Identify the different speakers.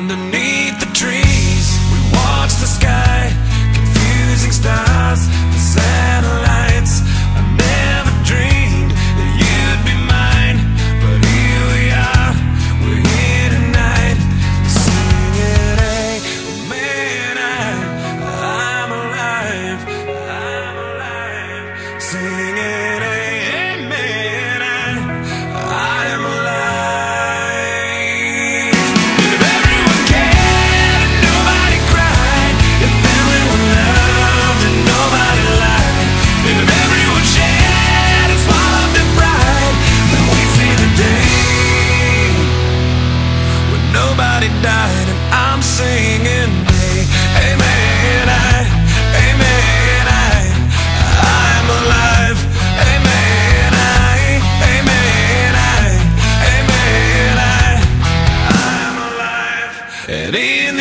Speaker 1: underneath. night and I'm singing hey, Amen, I, amen, I I'm alive, amen, I, amen, I, amen, I I'm alive. And in